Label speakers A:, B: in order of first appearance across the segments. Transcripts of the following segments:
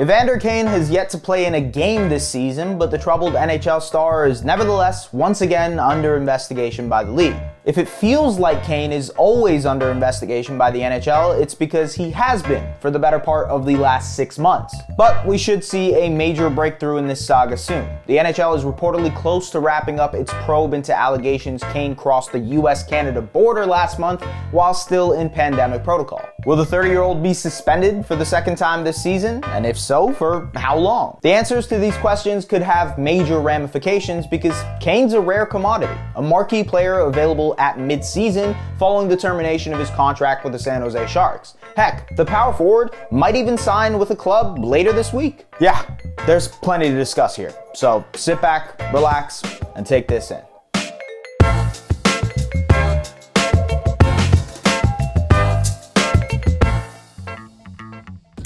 A: Evander Kane has yet to play in a game this season, but the troubled NHL star is nevertheless once again under investigation by the league. If it feels like Kane is always under investigation by the NHL, it's because he has been for the better part of the last six months. But we should see a major breakthrough in this saga soon. The NHL is reportedly close to wrapping up its probe into allegations Kane crossed the US Canada border last month while still in pandemic protocol. Will the 30 year old be suspended for the second time this season? And if so, for how long? The answers to these questions could have major ramifications because Kane's a rare commodity, a marquee player available at mid-season following the termination of his contract with the San Jose Sharks. Heck, the power forward might even sign with a club later this week. Yeah, there's plenty to discuss here. So sit back, relax, and take this in.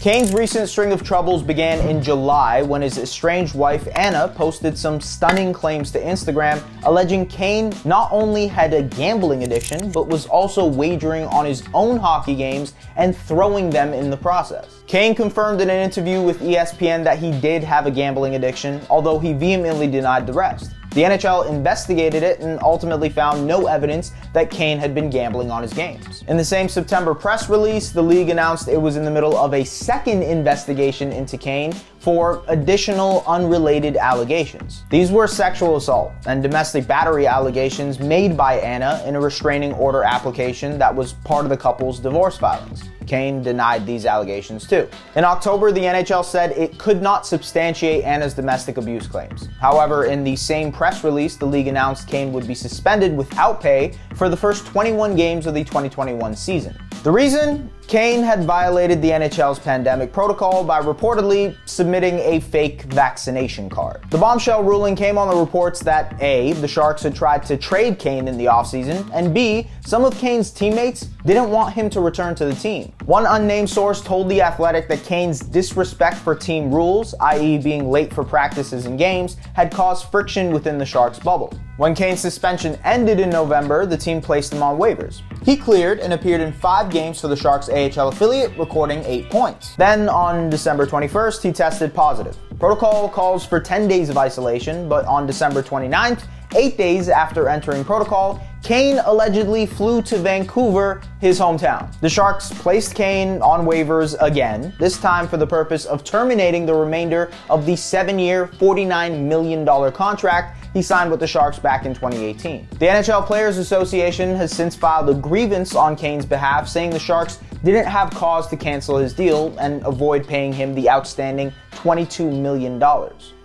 A: Kane's recent string of troubles began in July when his estranged wife Anna posted some stunning claims to Instagram alleging Kane not only had a gambling addiction but was also wagering on his own hockey games and throwing them in the process. Kane confirmed in an interview with ESPN that he did have a gambling addiction, although he vehemently denied the rest. The NHL investigated it and ultimately found no evidence that Kane had been gambling on his games. In the same September press release, the league announced it was in the middle of a second investigation into Kane for additional unrelated allegations. These were sexual assault and domestic battery allegations made by Anna in a restraining order application that was part of the couple's divorce filings. Kane denied these allegations too. In October, the NHL said it could not substantiate Anna's domestic abuse claims. However, in the same press release, the league announced Kane would be suspended without pay for the first 21 games of the 2021 season. The reason? Kane had violated the NHL's pandemic protocol by reportedly submitting a fake vaccination card. The bombshell ruling came on the reports that A, the Sharks had tried to trade Kane in the offseason, and B, some of Kane's teammates didn't want him to return to the team. One unnamed source told The Athletic that Kane's disrespect for team rules, i.e., being late for practices and games, had caused friction within the Sharks' bubble. When Kane's suspension ended in November, the team placed him on waivers. He cleared and appeared in five games for the Sharks AHL affiliate, recording eight points. Then, on December 21st, he tested positive. Protocol calls for 10 days of isolation, but on December 29th, eight days after entering protocol, Kane allegedly flew to Vancouver, his hometown. The Sharks placed Kane on waivers again, this time for the purpose of terminating the remainder of the seven year, $49 million contract he signed with the Sharks back in 2018. The NHL Players Association has since filed a grievance on Kane's behalf, saying the Sharks didn't have cause to cancel his deal and avoid paying him the outstanding $22 million.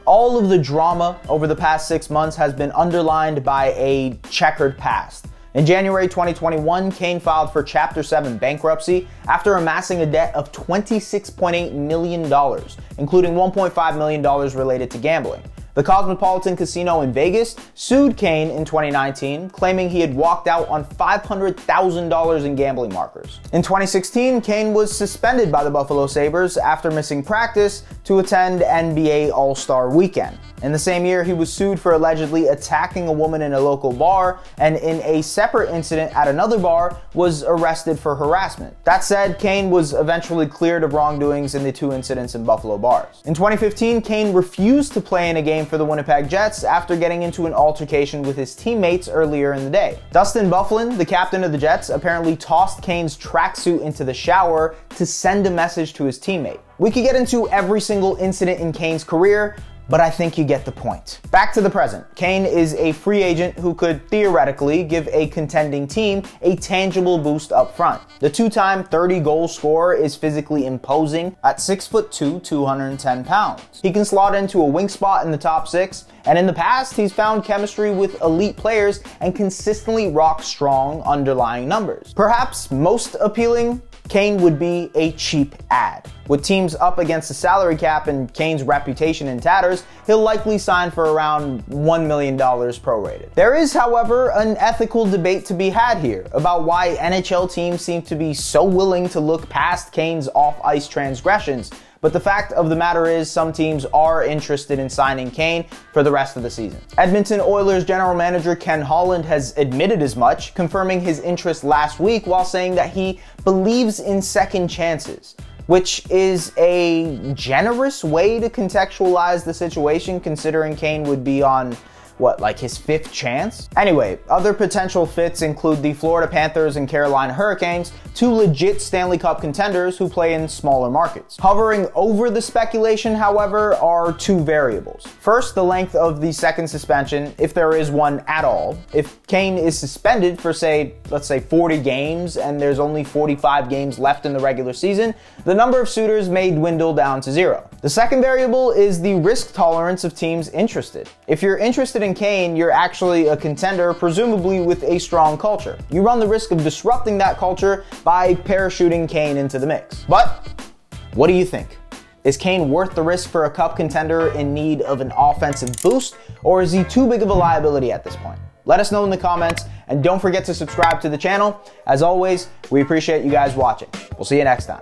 A: All of the drama over the past six months has been underlined by a checkered past. In January 2021, Kane filed for Chapter 7 bankruptcy after amassing a debt of $26.8 million, including $1.5 million related to gambling. The Cosmopolitan Casino in Vegas sued Kane in 2019, claiming he had walked out on $500,000 in gambling markers. In 2016, Kane was suspended by the Buffalo Sabres after missing practice to attend NBA All Star Weekend. In the same year, he was sued for allegedly attacking a woman in a local bar, and in a separate incident at another bar, was arrested for harassment. That said, Kane was eventually cleared of wrongdoings in the two incidents in Buffalo bars. In 2015, Kane refused to play in a game for the Winnipeg Jets after getting into an altercation with his teammates earlier in the day. Dustin Byfuglien, the captain of the Jets, apparently tossed Kane's tracksuit into the shower to send a message to his teammate. We could get into every single incident in Kane's career, but I think you get the point. Back to the present. Kane is a free agent who could theoretically give a contending team a tangible boost up front. The two-time 30-goal scorer is physically imposing at 6'2", 210 pounds. He can slot into a wing spot in the top six, and in the past, he's found chemistry with elite players and consistently rock strong underlying numbers. Perhaps most appealing Kane would be a cheap add. With teams up against the salary cap and Kane's reputation in tatters, he'll likely sign for around $1 million prorated. There is, however, an ethical debate to be had here about why NHL teams seem to be so willing to look past Kane's off ice transgressions but the fact of the matter is, some teams are interested in signing Kane for the rest of the season. Edmonton Oilers general manager Ken Holland has admitted as much, confirming his interest last week while saying that he believes in second chances. which is a generous way to contextualize the situation considering Kane would be on what, like his fifth chance? Anyway, other potential fits include the Florida Panthers and Carolina Hurricanes, two legit Stanley Cup contenders who play in smaller markets. Hovering over the speculation, however, are two variables. First, the length of the second suspension, if there is one at all. If Kane is suspended for, say, let's say 40 games and there's only 45 games left in the regular season, the number of suitors may dwindle down to zero. The second variable is the risk tolerance of teams interested. If you're interested in Kane, you're actually a contender, presumably with a strong culture. You run the risk of disrupting that culture by parachuting Kane into the mix. But what do you think? Is Kane worth the risk for a cup contender in need of an offensive boost, or is he too big of a liability at this point? Let us know in the comments, and don't forget to subscribe to the channel. As always, we appreciate you guys watching. We'll see you next time.